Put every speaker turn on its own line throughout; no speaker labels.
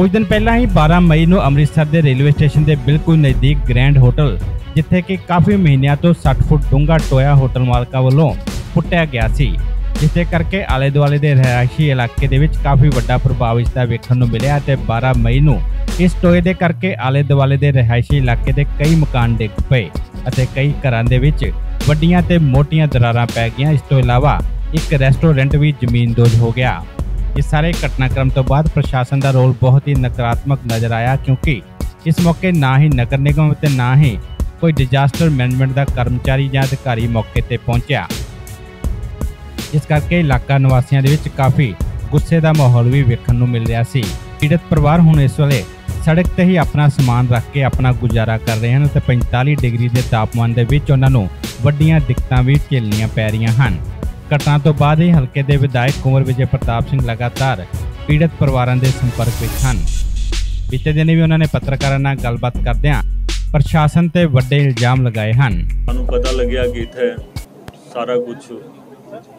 ਕੁਝ ਦਿਨ ਪਹਿਲਾਂ ਹੀ 12 ਮਈ ਨੂੰ ਅੰਮ੍ਰਿਤਸਰ ਦੇ ਰੇਲਵੇ ਸਟੇਸ਼ਨ ਦੇ ਬਿਲਕੁਲ ਨਜ਼ਦੀਕ ਗ੍ਰੈਂਡ ਹੋਟਲ, ਜਿੱਥੇ ਕਿ ਕਾਫੀ ਮਹੀਨਿਆਂ ਤੋਂ 60 ਫੁੱਟ ਡੂੰਘਾ ਟੋਇਆ ਹੋਟਲ ਮਾਲਕਾਂ ਵੱਲੋਂ ਪੁੱਟਿਆ ਗਿਆ ਸੀ, ਜਿੱਥੇ ਕਰਕੇ ਆਲੇ ਦੁਆਲੇ ਦੇ ਰਹਿائشੀ ਇਲਾਕੇ ਦੇ ਵਿੱਚ ਕਾਫੀ ਵੱਡਾ ਪ੍ਰਭਾਵ ਇਸ ਦਾ ਵੇਖਣ ਨੂੰ ਮਿਲਿਆ ਤੇ 12 ਮਈ ਨੂੰ ਇਸ ਟੋਏ ਦੇ ਕਰਕੇ ਆਲੇ ਦੁਆਲੇ ਦੇ ਰਹਿائشੀ ਇਲਾਕੇ ਦੇ ਕਈ ਮਕਾਨ ਡਿੱਗ ਪਏ ਅਤੇ ਕਈ ਘਰਾਂ ਦੇ ਵਿੱਚ ਵੱਡੀਆਂ ਤੇ ਮੋਟੀਆਂ ਦਰਾਰਾਂ ਪੈ ਗਈਆਂ। ਇਸ ਤੋਂ ਇਲਾਵਾ ਇੱਕ ਰੈਸਟੋਰੈਂਟ ਵੀ ਜ਼ਮੀਨ ਦੋਜ ਹੋ ਗਿਆ। ਇਸ ਸਾਰੇ ਘਟਨਾਕ੍ਰਮ ਤੋਂ ਬਾਅਦ ਪ੍ਰਸ਼ਾਸਨ ਦਾ ਰੋਲ ਬਹੁਤ ਹੀ ਨਕਾਰਾਤਮਕ ਨਜ਼ਰ ਆਇਆ ਕਿਉਂਕਿ ਇਸ ਮੌਕੇ ਨਾ ਹੀ ਨਗਰ ਨਿਗਮ ਅਤੇ ਨਾ ਹੀ ਕੋਈ ਡਿਜ਼ਾਸਟਰ ਮੈਨੇਜਮੈਂਟ ਦਾ ਕਰਮਚਾਰੀ ਜਾਂ ਅਧਿਕਾਰੀ ਮੌਕੇ ਤੇ ਪਹੁੰਚਿਆ। ਇਸ ਕਰਕੇ ਇਲਾਕਾ ਨਿਵਾਸੀਆਂ ਦੇ ਵਿੱਚ ਕਾਫੀ ਗੁੱਸੇ ਦਾ ਮਾਹੌਲ ਵੀ ਵੇਖਣ ਨੂੰ ਮਿਲ ਰਿਹਾ ਸੀ। ਪੀੜਤ ਪਰਿਵਾਰ ਹੁਣ ਇਸ ਵੇਲੇ ਸੜਕ ਤੇ ਹੀ ਆਪਣਾ ਸਮਾਨ ਰੱਖ ਕੇ ਆਪਣਾ ਗੁਜ਼ਾਰਾ ਕਰ ਰਹੇ ਹਨ ਤੇ 45 ਡਿਗਰੀ ਦੇ ਤਾਪਮਾਨ ਦੇ ਵਿੱਚ ਉਹਨਾਂ ਨੂੰ ਵੱਡੀਆਂ ਦਿੱਕਤਾਂ ਵੀ ਝੇਲਣੀਆਂ ਪੈ ਰਹੀਆਂ ਹਨ। ਘਟਨਾ ਤੋਂ ਬਾਅਦ ਹੀ ਹਲਕੇ ਦੇ ਵਿਧਾਇਕ ਕੁੰਵਰ ਵਿਜੇ ਪ੍ਰਤਾਪ ਸਿੰਘ ਲਗਾਤਾਰ ਪੀੜਤ ਪਰਿਵਾਰਾਂ ਦੇ ਸੰਪਰਕ ਵਿੱਚ ਹਨ। ਬੀਤੇ ਦਿਨ ਵੀ ਉਹਨਾਂ ਨੇ ਪੱਤਰਕਾਰਾਂ ਨਾਲ ਗੱਲਬਾਤ ਕਰਦਿਆਂ ਪ੍ਰਸ਼ਾਸਨ ਤੇ ਵੱਡੇ ਇਲਜ਼ਾਮ ਲਗਾਏ ਹਨ।
ਸਾਨੂੰ ਪਤਾ ਲੱਗਿਆ ਕਿ ਇੱਥੇ ਸਾਰਾ ਕੁਝ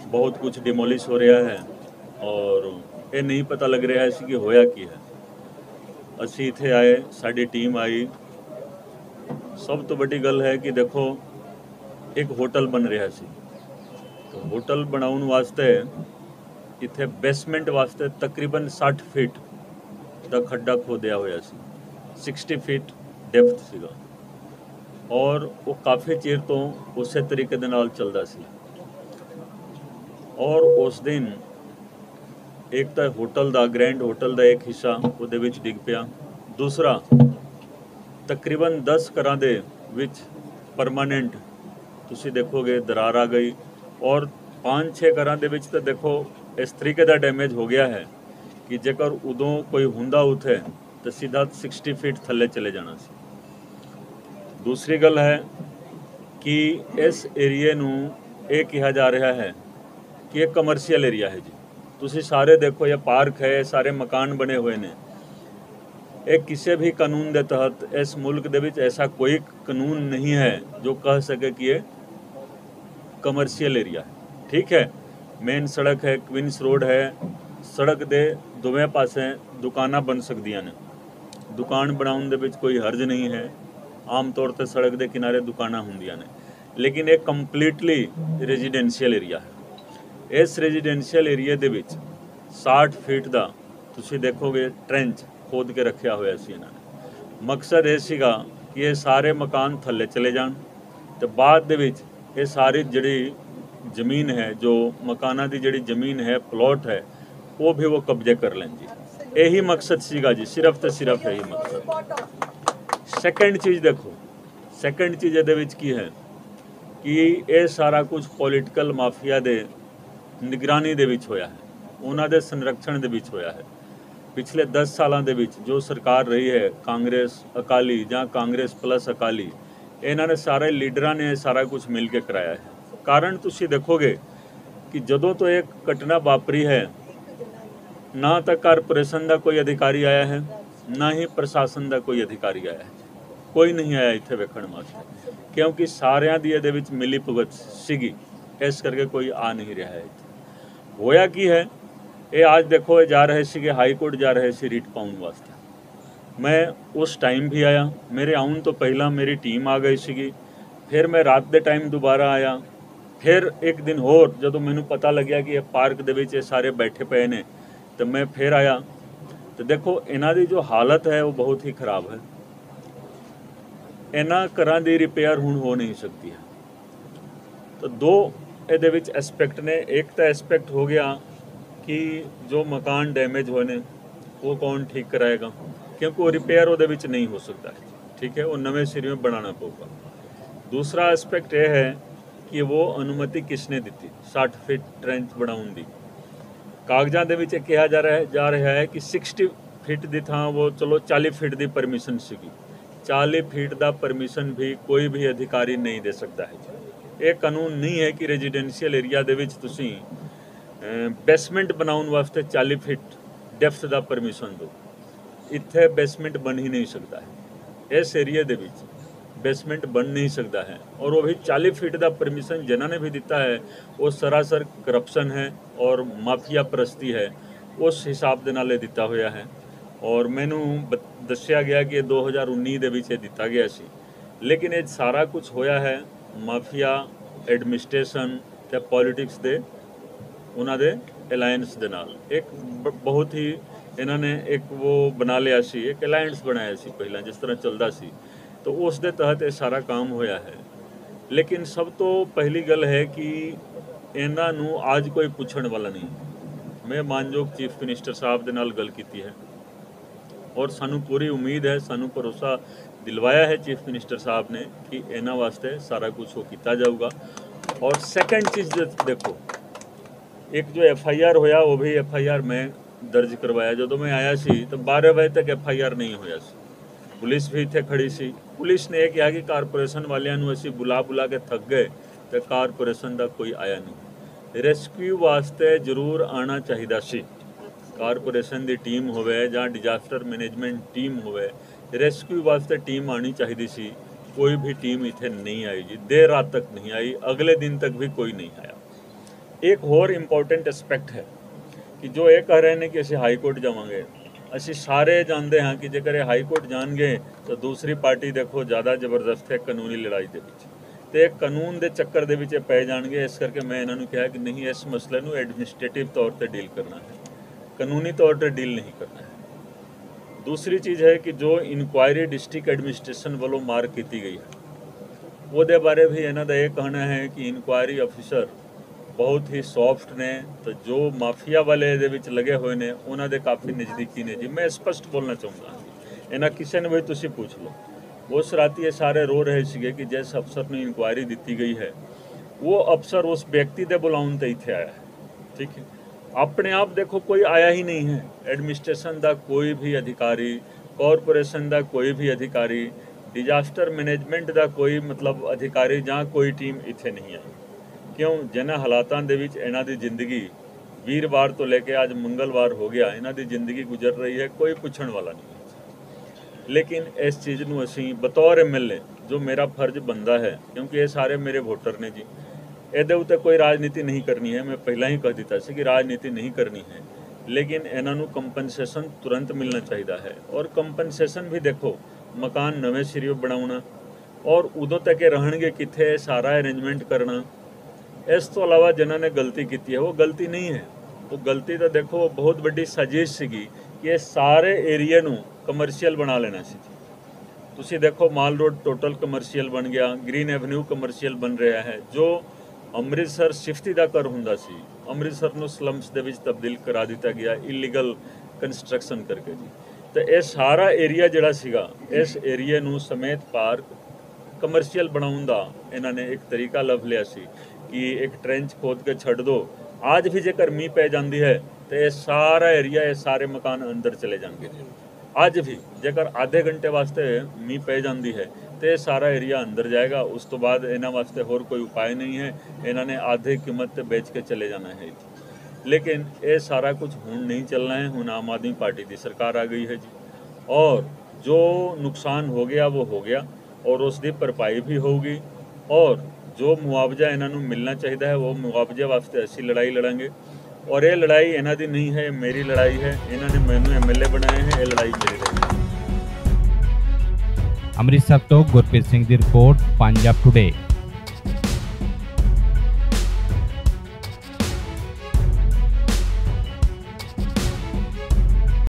ਬਹੁਤ ਕੁਝ ਡਿਮੋਲਿਸ਼ ਹੋ ਰਿਹਾ ਹੈ ਔਰ ਇਹ ਨਹੀਂ ਪਤਾ ਲੱਗ ਰਿਹਾ ਸੀ ਕਿ ਹੋਇਆ ਕੀ ਹੈ। ਅਸੀਂ ਇੱਥੇ ਆਏ, ਸਾਡੀ ਟੀਮ ਆਈ। ਸਭ ਤੋਂ ਵੱਡੀ ਗੱਲ ਹੈ ਕਿ ਦੇਖੋ, ਇੱਕ ਹੋਟਲ ਬਣ ਰਿਹਾ ਸੀ। ਹੋਟਲ ਬਣਾਉਣ ਵਾਸਤੇ, ਇੱਥੇ ਬੇਸਮੈਂਟ ਵਾਸਤੇ ਤਕਰੀਬਨ 60 ਫੀਟ ਦਾ ਖੱਡਾ ਖੋਦਿਆ ਹੋਇਆ ਸੀ। 60 ਫੀਟ ਡੈਪਥ ਸੀਗਾ। ਔਰ ਉਹ ਕਾਫੀ ਚਿਰ ਤੋਂ ਉਸੇ ਤਰੀਕੇ ਦੇ ਨਾਲ ਚੱਲਦਾ ਸੀ। ਔਰ ਉਸ ਦਿਨ ਇੱਕ ਤਾਂ ਹੋਟਲ ਦਾ ਗ੍ਰੈਂਡ ਹੋਟਲ ਦਾ ਇੱਕ ਹਿੱਸਾ ਉਹਦੇ ਵਿੱਚ ਡਿੱਗ ਪਿਆ। ਦੂਸਰਾ, ਤਕਰੀਬਨ 10 ਘਰਾਂ ਦੇ ਵਿੱਚ ਪਰਮਾਨੈਂਟ ਤੁਸੀਂ ਦੇਖੋਗੇ, ਦਰਾਰ ਆ ਗਈ। ਔਰ 5-6 ਘਰਾਂ ਦੇ ਵਿੱਚ ਤਾਂ ਦੇਖੋ, ਇਸ ਤਰੀਕੇ ਦਾ ਡੈਮੇਜ ਹੋ ਗਿਆ ਹੈ ਕਿ ਜੇਕਰ ਉਦੋਂ ਕੋਈ ਹੁੰਦਾ ਉਥੇ, ਤਾਂ ਸਿੱਧਾ 60 ਫੀਟ ਥੱਲੇ ਚਲੇ ਜਾਣਾ ਸੀ। ਦੂਸਰੀ ਗੱਲ ਹੈ ਕਿ ਇਸ ਏਰੀਏ ਨੂੰ ਇਹ ਕਿਹਾ ਜਾ ਰਿਹਾ ਹੈ ਕਿ ਇਹ ਕਮਰਸ਼ੀਅਲ ਏਰੀਆ ਹੈ ਜੀ। ਤੁਸੀਂ ਸਾਰੇ ਦੇਖੋ, ਇਹ ਪਾਰਕ ਹੈ ਸਾਰੇ ਮਕਾਨ ਬਣੇ ਹੋਏ ਨੇ। ਇਹ ਕਿਸੇ ਵੀ ਕਾਨੂੰਨ ਦੇ ਤਹਿਤ ਇਸ ਮੁਲਕ ਦੇ ਵਿੱਚ ਐਸਾ ਕੋਈ ਕਾਨੂੰਨ ਨਹੀਂ ਹੈ ਜੋ ਕਹਿ ਸਕੇ ਕਿ ਇਹ ਕਮਰਸ਼ੀਅਲ ਏਰੀਆ ਠੀਕ ਹੈ ਮੇਨ ਸੜਕ ਹੈ ਕਵਿੰਸ ਰੋਡ ਹੈ ਸੜਕ ਦੇ ਦੋਵੇਂ ਪਾਸੇ ਦੁਕਾਨਾਂ ਬਣ ਸਕਦੀਆਂ ਨੇ ਦੁਕਾਨ ਬਣਾਉਣ ਦੇ ਵਿੱਚ ਕੋਈ ਹਰਜ ਨਹੀਂ ਹੈ ਆਮ ਤੌਰ ਤੇ ਸੜਕ ਦੇ ਕਿਨਾਰੇ ਦੁਕਾਨਾਂ ਹੁੰਦੀਆਂ ਨੇ ਲੇਕਿਨ ਇਹ ਕੰਪਲੀਟਲੀ ਰੈਜ਼ੀਡੈਂਸ਼ੀਅਲ ਏਰੀਆ ਹੈ ਇਸ ਰੈਜ਼ੀਡੈਂਸ਼ੀਅਲ ਏਰੀਆ ਦੇ ਵਿੱਚ 60 ਫੀਟ ਦਾ ਤੁਸੀਂ ਦੇਖੋਗੇ ਟ੍ਰੈਂਚ ਖੋਦ ਕੇ ਰੱਖਿਆ ਹੋਇਆ ਸੀ ਇਹਨਾਂ ਨੇ ਮਕਸਦ ਇਹ ਸੀਗਾ ਕਿ ਇਹ ਸਾਰੇ ਮਕਾਨ ਥੱਲੇ ਚਲੇ ਜਾਣ ਤੇ ਬਾਅਦ ਦੇ ਵਿੱਚ ਇਹ ਸਾਰੀ ਜਿਹੜੀ ਜ਼ਮੀਨ ਹੈ, ਜੋ ਮਕਾਨਾਂ ਦੀ ਜਿਹੜੀ ਜ਼ਮੀਨ ਹੈ ਪਲਾਟ ਹੈ, ਉਹ ਵੀ ਉਹ ਕਬਜ਼ੇ ਕਰ ਲੈਣ ਜੀ। ਇਹੀ ਮਕਸਦ ਸੀਗਾ ਜੀ, ਸਿਰਫ ਤੇ ਸਿਰਫ ਇਹੀ ਮਕਸਦ। ਸੈਕੰਡ ਚੀਜ਼ ਦੇਖੋ। ਸੈਕੰਡ ਚੀਜ਼ ਇਹਦੇ ਵਿੱਚ ਕੀ ਹੈ? ਕਿ ਇਹ ਸਾਰਾ ਕੁਝ ਪੋਲਿਟੀਕਲ ਮਾਫੀਆ ਦੇ ਨਿਗਰਾਨੀ ਦੇ ਵਿੱਚ ਹੋਇਆ ਹੈ। ਉਹਨਾਂ ਦੇ ਸੰਰਕਸ਼ਣ ਦੇ ਵਿੱਚ ਹੋਇਆ ਹੈ। ਪਿਛਲੇ 10 ਸਾਲਾਂ ਦੇ ਵਿੱਚ ਜੋ ਸਰਕਾਰ ਰਹੀ ਹੈ, ਕਾਂਗਰਸ ਅਕਾਲੀ ਜਾਂ ਕਾਂਗਰਸ ਪਲੱਸ ਅਕਾਲੀ ਇਹਨਾਂ ਨੇ ਸਾਰੇ ਲੀਡਰਾਂ ਨੇ ਸਾਰਾ ਕੁਝ ਮਿਲ ਕੇ ਕਰਾਇਆ ਹੈ। ਕਾਰਨ ਤੁਸੀਂ ਦੇਖੋਗੇ ਕਿ ਜਦੋਂ ਤੋਂ ਇਹ ਘਟਨਾ ਵਾਪਰੀ ਹੈ, ਨਾ ਤਾਂ ਕਾਰਪੋਰੇਸ਼ਨ ਦਾ ਕੋਈ ਅਧਿਕਾਰੀ ਆਇਆ ਹੈ, ਨਾ ਹੀ ਪ੍ਰਸ਼ਾਸਨ ਦਾ ਕੋਈ ਅਧਿਕਾਰੀ ਆਇਆ ਹੈ। ਕੋਈ ਨਹੀਂ ਆਇਆ ਇੱਥੇ ਵੇਖਣ ਵਾਸਤੇ, ਕਿਉਂਕਿ ਸਾਰਿਆਂ ਦੀ ਇਹਦੇ ਵਿੱਚ ਮਿਲੀ ਭੁਗਤ ਸੀਗੀ। ਇਸ ਕਰਕੇ ਕੋਈ ਆ ਨਹੀਂ ਰਿਹਾ ਹੈ ਇੱਥੇ। ਹੋਇਆ ਕੀ ਹੈ, ਇਹ ਅੱਜ ਦੇਖੋ, ਇਹ ਜਾ ਰਹੇ ਸੀਗੇ, ਹਾਈ ਕੋਰਟ ਜਾ ਰਹੇ ਸੀ, ਰੀਟ ਪਾਉਣ ਵਾਸਤੇ। ਮੈਂ ਉਸ ਟਾਈਮ ਵੀ ਆਇਆ। ਮੇਰੇ ਆਉਣ ਤੋਂ ਪਹਿਲਾਂ ਮੇਰੀ ਟੀਮ ਆ ਗਈ ਸੀਗੀ। ਫਿਰ ਮੈਂ ਰਾਤ ਦੇ ਟਾਈਮ ਦੁਬਾਰਾ ਆਇਆ। ਫਿਰ ਇੱਕ ਦਿਨ ਹੋਰ ਜਦੋਂ ਮੈਨੂੰ ਪਤਾ ਲੱਗਿਆ ਕਿ ਇਹ ਪਾਰਕ ਦੇ ਵਿੱਚ ਇਹ ਸਾਰੇ ਬੈਠੇ ਪਏ ਨੇ, ਤਾਂ ਮੈਂ ਫਿਰ ਆਇਆ। ਤੇ ਦੇਖੋ, ਇਹਨਾਂ ਦੀ ਜੋ ਹਾਲਤ ਹੈ, ਉਹ ਬਹੁਤ ਹੀ ਖਰਾਬ ਹੈ। ਇਹਨਾਂ ਘਰਾਂ ਦੀ ਰਿਪੇਅਰ ਹੁਣ ਹੋ ਨਹੀਂ ਸਕਦੀ ਹੈ। ਤਾਂ ਦੋ ਇਹਦੇ ਵਿੱਚ ਐਸਪੈਕਟ ਨੇ। ਇੱਕ ਤਾਂ ਐਸਪੈਕਟ ਹੋ ਗਿਆ ਕਿ ਜੋ ਮਕਾਨ ਡੈਮੇਜ ਹੋਏ ਨੇ, ਉਹ ਕੌਣ ਠੀਕ ਕਰਾਏਗਾ? ਕਿਉਂਕਿ ਉਹ ਰਿਪੇਅਰ ਉਹਦੇ ਵਿੱਚ ਨਹੀਂ ਹੋ ਸਕਦਾ। ਠੀਕ ਹੈ, ਉਹ ਨਵੇਂ ਸਿਰੇ ਬਣਾਉਣਾ ਪਊਗਾ। ਦੂਸਰਾ ਐਸਪੈਕਟ ਇਹ ਹੈ ਕਿ ਉਹ ਅਨੁਮਤੀ ਕਿਸਨੇ ਦਿੱਤੀ? 60 ਫੀਟ ਟ੍ਰੈਂਚ ਬਣਾਉਣ ਦੀ। ਕਾਗਜ਼ਾਂ ਦੇ ਵਿੱਚ ਇਹ ਕਿਹਾ ਜਾ ਰਿਹਾ ਹੈ, ਜਾ ਰਿਹਾ ਹੈ ਕਿ 60 ਫੀਟ ਦੀ ਥਾਂ ਉਹ ਚਲੋ 40 ਫੀਟ ਦੀ ਪਰਮਿਸ਼ਨ ਸੀਗੀ। 40 ਫੀਟ ਦਾ ਪਰਮਿਸ਼ਨ ਵੀ ਕੋਈ ਵੀ ਅਧਿਕਾਰੀ ਨਹੀਂ ਦੇ ਸਕਦਾ ਹੈ। ਇਹ ਕਾਨੂੰਨ ਨਹੀਂ ਹੈ ਕਿ ਰੈਜ਼ੀਡੈਂਸ਼ੀਅਲ ਏਰੀਆ ਦੇ ਵਿੱਚ ਤੁਸੀਂ ਬੇਸਮੈਂਟ ਬਣਾਉਣ ਵਾਸਤੇ 40 ਫੀਟ ਡੈਪਥ ਦਾ ਪਰਮਿਸ਼ਨ ਦਿਓ। ਇੱਥੇ ਬੇਸਮੈਂਟ ਬਣ ਹੀ ਨਹੀਂ ਸਕਦਾ ਹੈ। ਇਸ ਏਰੀਆ ਦੇ ਵਿੱਚ ਬੇਸਮੈਂਟ ਬਣ ਨਹੀਂ ਸਕਦਾ ਹੈ। ਔਰ ਉਹ ਵੀ 40 ਫੀਟ ਦਾ ਪਰਮਿਸ਼ਨ ਜਿਨ੍ਹਾਂ ਨੇ ਵੀ ਦਿੱਤਾ ਹੈ, ਉਹ ਸਰਾਸਰ ਕਰਪਸ਼ਨ ਹੈ ਔਰ ਮਾਫੀਆ ਪ੍ਰਸਤੀ ਹੈ। ਉਸ ਹਿਸਾਬ ਦੇ ਨਾਲ ਇਹ ਦਿੱਤਾ ਹੋਇਆ ਹੈ। ਔਰ ਮੈਨੂੰ ਬ- ਦੱਸਿਆ ਗਿਆ ਕਿ ਇਹ 2019 ਦੇ ਵਿੱਚ ਇਹ ਦਿੱਤਾ ਗਿਆ ਸੀ। ਲੇਕਿਨ ਇਹ ਸਾਰਾ ਕੁਝ ਹੋਇਆ ਹੈ ਮਾਫੀਆ ਐਡਮਿਨਿਸਟ੍ਰੇਸ਼ਨ ਤੇ ਪੋਲਿਟਿਕਸ ਦੇ, ਉਹਨਾਂ ਦੇ ਅਲਾਈਅੰਸ ਦੇ ਨਾਲ। ਇੱਕ ਬ- ਬਹੁਤ ਹੀ ਇਹਨਾਂ ਨੇ ਇੱਕ ਉਹ ਬਣਾ ਲਿਆ ਸੀ, ਇੱਕ ਅਲਾਈਅੰਸ ਬਣਾਇਆ ਸੀ ਪਹਿਲਾਂ, ਜਿਸ ਤਰ੍ਹਾਂ ਚੱਲਦਾ ਸੀ। ਤਾਂ ਉਸ ਦੇ ਤਹਿਤ ਇਹ ਸਾਰਾ ਕੰਮ ਹੋਇਆ ਹੈ। ਲੇਕਿਨ ਸਭ ਤੋਂ ਪਹਿਲੀ ਗੱਲ ਹੈ ਕਿ ਇਹਨਾਂ ਨੂੰ ਅੱਜ ਕੋਈ ਪੁੱਛਣ ਵਾਲਾ ਨਹੀਂ। ਮੈਂ ਮਾਨਯੋਗ ਚੀਫ ਮਿਨਿਸਟਰ ਸਾਹਿਬ ਦੇ ਨਾਲ ਗੱਲ ਕੀਤੀ ਹੈ। ਔਰ ਸਾਨੂੰ ਪੂਰੀ ਉਮੀਦ ਹੈ, ਸਾਨੂੰ ਭਰੋਸਾ ਦਿਲਵਾਇਆ ਹੈ ਚੀਫ ਮਿਨਿਸਟਰ ਸਾਹਿਬ ਨੇ ਕਿ ਇਹਨਾਂ ਵਾਸਤੇ ਸਾਰਾ ਕੁਝ ਉਹ ਕੀਤਾ ਜਾਊਗਾ। ਔਰ ਸੈਕੰਡ ਚੀਜ਼ ਦੇਖੋ, ਇੱਕ ਜੋ ਐਫ ਆਈ ਆਰ ਹੋਇਆ, ਉਹ ਵੀ ਐਫ ਆਈ ਆਰ ਮੈਂ ਦਰਜ ਕਰਵਾਇਆ। ਜਦੋਂ ਮੈਂ ਆਇਆ ਸੀ ਤਾਂ 12 ਵਜੇ ਤੱਕ ਐਫ ਆਈ ਆਰ ਨਹੀਂ ਹੋਇਆ ਸੀ। ਪੁਲਿਸ ਵੀ ਇੱਥੇ ਖੜੀ ਸੀ। ਪੁਲਿਸ ਨੇ ਇਹ ਕਿਹਾ ਕਿ ਕਾਰਪੋਰੇਸ਼ਨ ਵਾਲਿਆਂ ਨੂੰ ਅਸੀਂ ਬੁਲਾ ਬੁਲਾ ਕੇ ਥੱਕ ਗਏ ਤੇ ਕਾਰਪੋਰੇਸ਼ਨ ਦਾ ਕੋਈ ਆਇਆ ਨਹੀਂ। ਰੈਸਕਿਊ ਵਾਸਤੇ ਜ਼ਰੂਰ ਆਣਾ ਚਾਹੀਦਾ ਸੀ। ਕਾਰਪੋਰੇਸ਼ਨ ਦੀ ਟੀਮ ਹੋਵੇ ਜਾਂ ਡਿਜ਼ਾਸਟਰ ਮੈਨੇਜਮੈਂਟ ਟੀਮ ਹੋਵੇ, ਰੈਸਕਿਊ ਵਾਸਤੇ ਟੀਮ ਆਣੀ ਚਾਹੀਦੀ ਸੀ। ਕੋਈ ਵੀ ਟੀਮ ਇੱਥੇ ਨਹੀਂ ਆਈ ਜੀ। ਦੇਰ ਰਾਤ ਤੱਕ ਨਹੀਂ ਆਈ। ਅਗਲੇ ਦਿਨ ਤੱਕ ਵੀ ਕੋਈ ਨਹੀਂ ਆਇਆ। ਇੱਕ ਹੋਰ ਇੰਪੋਰਟੈਂਟ ਐਸਪੈਕਟ ਹੈ। ਕਿ ਜੋ ਇਹ ਕਹਿ ਰਹੇ ਨੇ ਕਿ ਅਸੀਂ ਹਾਈ ਕੋਰਟ ਜਾਵਾਂਗੇ, ਅਸੀਂ ਸਾਰੇ ਜਾਣਦੇ ਹਾਂ ਕਿ ਜੇਕਰ ਇਹ ਹਾਈ ਕੋਰਟ ਜਾਣਗੇ, ਤਾਂ ਦੂਸਰੀ ਪਾਰਟੀ ਦੇਖੋ ਜ਼ਿਆਦਾ ਜ਼ਬਰਦਸਤ ਹੈ ਕਾਨੂੰਨੀ ਲੜਾਈ ਦੇ ਵਿੱਚ। ਤੇ ਇਹ ਕਾਨੂੰਨ ਦੇ ਚੱਕਰ ਦੇ ਵਿੱਚ ਇਹ ਪੈ ਜਾਣਗੇ, ਇਸ ਕਰਕੇ ਮੈਂ ਇਹਨਾਂ ਨੂੰ ਕਿਹਾ ਕਿ ਨਹੀਂ, ਇਸ ਮਸਲੇ ਨੂੰ ਐਡਮਿਨਿਸਟ੍ਰੇਟਿਵ ਤੌਰ ਤੇ ਡੀਲ ਕਰਨਾ ਹੈ। ਕਾਨੂੰਨੀ ਤੌਰ ਤੇ ਡੀਲ ਨਹੀਂ ਕਰਨਾ ਹੈ। ਦੂਸਰੀ ਚੀਜ਼ ਹੈ ਕਿ ਜੋ ਇਨਕੁਆਇਰੀ ਡਿਸਟ੍ਰਿਕਟ ਐਡਮਿਨਿਸਟ੍ਰੇਸ਼ਨ ਵੱਲੋਂ ਮਾਰ ਕੀਤੀ ਗਈ ਹੈ, ਉਹਦੇ ਬਾਰੇ ਵੀ ਇਹਨਾਂ ਦਾ ਇਹ ਕਹਿਣਾ ਹੈ ਕਿ ਇਨਕੁਆਇਰੀ ਅਫੀਸਰ ਬਹੁਤ ਹੀ ਸੌਫਟ ਨੇ ਤੇ ਜੋ ਮਾਫੀਆ ਵਾਲੇ ਇਹਦੇ ਵਿੱਚ ਲੱਗੇ ਹੋਏ ਨੇ, ਉਹਨਾਂ ਦੇ ਕਾਫੀ ਨਜ਼ਦੀਕੀ ਨੇ। ਜੀ, ਮੈਂ ਸਪਸ਼ਟ ਬੋਲਣਾ ਚਾਹੁੰਦਾ ਇਹਨਾਂ ਕਿਸੇ ਨੂੰ ਵੀ ਤੁਸੀਂ ਪੁੱਛ ਲਓ। ਉਸ ਰਾਤੀ ਇਹ ਸਾਰੇ ਰੋ ਰਹੇ ਸੀਗੇ ਕਿ ਜਿਸ ਅਫਸਰ ਨੂੰ ਇਨਕੁਆਇਰੀ ਦਿੱਤੀ ਗਈ ਹੈ, ਉਹ ਅਫਸਰ ਉਸ ਵਿਅਕਤੀ ਦੇ ਬੁਲਾਉਣ ਤੇ ਇੱਥੇ ਆਇਆ ਹੈ। ਠੀਕ ਹੈ? ਆਪਣੇ ਆਪ ਦੇਖੋ, ਕੋਈ ਆਇਆ ਹੀ ਨਹੀਂ ਹੈ। ਐਡਮਿਨਿਸਟ੍ਰੇਸ਼ਨ ਦਾ ਕੋਈ ਵੀ ਅਧਿਕਾਰੀ ਕਾਰਪੋਰੇਸ਼ਨ ਦਾ ਕੋਈ ਵੀ ਅਧਿਕਾਰੀ ਡਿਜ਼ਾਸਟਰ ਮੈਨੇਜਮੈਂਟ ਦਾ ਕੋਈ ਮਤਲਬ ਅਧਿਕਾਰੀ ਜਾਂ ਕੋਈ ਟੀਮ ਇੱਥੇ ਨਹੀਂ ਆਈ। ਕਿਉਂ ਜਿਨ੍ਹਾਂ ਹਾਲਾਤਾਂ ਦੇ ਵਿੱਚ ਇਹਨਾਂ ਦੀ ਜ਼ਿੰਦਗੀ ਵੀਰਵਾਰ ਤੋਂ ਲੈ ਕੇ ਅੱਜ ਮੰਗਲਵਾਰ ਹੋ ਗਿਆ, ਇਹਨਾਂ ਦੀ ਜ਼ਿੰਦਗੀ ਗੁਜ਼ਰ ਰਹੀ ਹੈ, ਕੋਈ ਪੁੱਛਣ ਵਾਲਾ ਨਹੀਂ ਲੇਕਿਨ ਇਸ ਚੀਜ਼ ਨੂੰ ਅਸੀਂ ਬਤੌਰ ਐਮਐਲਏ ਜੋ ਮੇਰਾ ਫਰਜ਼ ਬੰਦਾ ਹੈ, ਕਿਉਂਕਿ ਇਹ ਸਾਰੇ ਮੇਰੇ ਵੋਟਰ ਨੇ ਜੀ, ਇਹਦੇ ਉੱਤੇ ਕੋਈ ਰਾਜਨੀਤੀ ਨਹੀਂ ਕਰਨੀ ਹੈ, ਮੈਂ ਪਹਿਲਾਂ ਹੀ ਕਹਿ ਦਿੱਤਾ ਸੀ ਕਿ ਰਾਜਨੀਤੀ ਨਹੀਂ ਕਰਨੀ ਹੈ। ਲੇਕਿਨ ਇਹਨਾਂ ਨੂੰ ਕੰਪਨਸੇਸ਼ਨ ਤੁਰੰਤ ਮਿਲਣਾ ਚਾਹੀਦਾ ਹੈ। ਔਰ ਕੰਪਨਸੇਸ਼ਨ ਵੀ ਦੇਖੋ, ਮਕਾਨ ਨਵੇਂ ਸਿਰਿਓਂ ਬਣਾਉਣਾ, ਔਰ ਉਦੋਂ ਤੱਕ ਇਹ ਰਹਿਣਗੇ ਕਿੱਥੇ, ਇਹ ਸਾਰਾ ਅਰੇਂਜਮੈਂਟ ਕਰਨਾ ਇਸ ਤੋਂ ਇਲਾਵਾ ਜਿਨ੍ਹਾਂ ਨੇ ਗਲਤੀ ਕੀਤੀ ਹੈ, ਉਹ ਗਲਤੀ ਨਹੀਂ ਹੈ। ਉਹ ਗਲਤੀ ਤਾਂ ਦੇਖੋ ਬਹੁਤ ਵੱਡੀ ਸਾਜ਼ਿਸ਼ ਸੀਗੀ ਕਿ ਇਹ ਸਾਰੇ ਏਰੀਆ ਨੂੰ ਕਮਰਸ਼ੀਅਲ ਬਣਾ ਲੈਣਾ ਸੀ ਤੁਸੀਂ ਦੇਖੋ, ਮਾਲ ਰੋਡ ਟੋਟਲ ਕਮਰਸ਼ੀਅਲ ਬਣ ਗਿਆ ਗ੍ਰੀਨ ਐਵਨਿਊ ਕਮਰਸ਼ੀਅਲ ਬਣ ਰਿਹਾ ਹੈ, ਜੋ ਅੰਮ੍ਰਿਤਸਰ ਸਿਫਤੀ ਦਾ ਘਰ ਹੁੰਦਾ ਸੀ, ਅੰਮ੍ਰਿਤਸਰ ਨੂੰ ਸਲਮਸ ਦੇ ਵਿੱਚ ਤਬਦੀਲ ਕਰਾ ਦਿੱਤਾ ਗਿਆ ਇਲੀਗਲ ਕੰਸਟਰਕਸ਼ਨ ਕਰਕੇ ਜੀ। ਤੇ ਇਹ ਸਾਰਾ ਏਰੀਆ ਜਿਹੜਾ ਸੀਗਾ, ਇਸ ਏਰੀਆ ਨੂੰ ਸਮੇਤ ਪਾਰਕ ਕਮਰਸ਼ੀਅਲ ਬਣਾਉਣ ਦਾ ਇਹਨਾਂ ਨੇ ਇੱਕ ਤਰੀਕਾ ਲੱਭ ਲਿਆ ਸੀ। ਕਿ ਇੱਕ ਟ੍ਰੈਂਚ ਖੋਦ ਕੇ ਛੱਡ ਦੋ ਅੱਜ ਵੀ ਜੇਕਰ ਮੀਂਹ ਪੈ ਜਾਂਦੀ ਹੈ ਤੇ ਇਹ ਸਾਰਾ ਏਰੀਆ ਇਹ ਸਾਰੇ ਮਕਾਨ ਅੰਦਰ ਚਲੇ ਜਾਣਗੇ ਅੱਜ ਵੀ ਜੇਕਰ ਆਧੇ ਘੰਟੇ ਵਾਸਤੇ ਮੀਂਹ ਪੈ ਜਾਂਦੀ ਹੈ ਤੇ ਇਹ ਸਾਰਾ ਏਰੀਆ ਅੰਦਰ ਜਾਏਗਾ ਉਸ ਤੋਂ ਬਾਅਦ ਇਹਨਾਂ ਵਾਸਤੇ ਹੋਰ ਕੋਈ ਉਪਾਅ ਨਹੀਂ ਹੈ ਇਹਨਾਂ ਨੇ ਆਧੇ ਕੀਮਤ ਤੇ ਵੇਚ ਕੇ ਚਲੇ ਜਾਣਾ ਹੈ ਲੇਕਿਨ ਇਹ ਸਾਰਾ ਕੁਝ ਹੁਣ ਨਹੀਂ ਚੱਲਣਾ ਹੈ ਹੁਣ ਆਮ ਆਦਮੀ ਪਾਰਟੀ ਦੀ ਸਰਕਾਰ ਆ ਗਈ ਹੈ ਜੀ ਔਰ ਜੋ ਨੁਕਸਾਨ ਹੋ ਗਿਆ ਉਹ ਹੋ ਗਿਆ ਔਰ ਉਸ ਦੀ ਭਰਪਾਈ ਵੀ ਹੋਊਗੀ ਔਰ ਜੋ ਮੁਆਵਜ਼ਾ ਇਹਨਾਂ ਨੂੰ ਮਿਲਣਾ ਚਾਹੀਦਾ ਹੈ, ਉਹ ਮੁਆਵਜ਼ੇ ਵਾਸਤੇ ਅਸੀਂ ਲੜਾਈ ਲੜਾਂਗੇ। ਔਰ ਇਹ ਲੜਾਈ ਇਹਨਾਂ ਦੀ ਨਹੀਂ ਹੈ, ਇਹ ਮੇਰੀ ਲੜਾਈ ਹੈ। ਇਹਨਾਂ ਨੇ ਮੈਨੂੰ ਐਮਐਲਏ ਬਣਾਏ ਹੈ, ਇਹ ਲੜਾਈ ਮੇਰੀ ਰਹੇਗੀ
ਅੰਮ੍ਰਿਤਸਰ ਤੋਂ ਗੁਰਪ੍ਰੀਤ ਸਿੰਘ ਦੀ ਰਿਪੋਰਟ, ਪੰਜਾਬ ਟੁਡੇ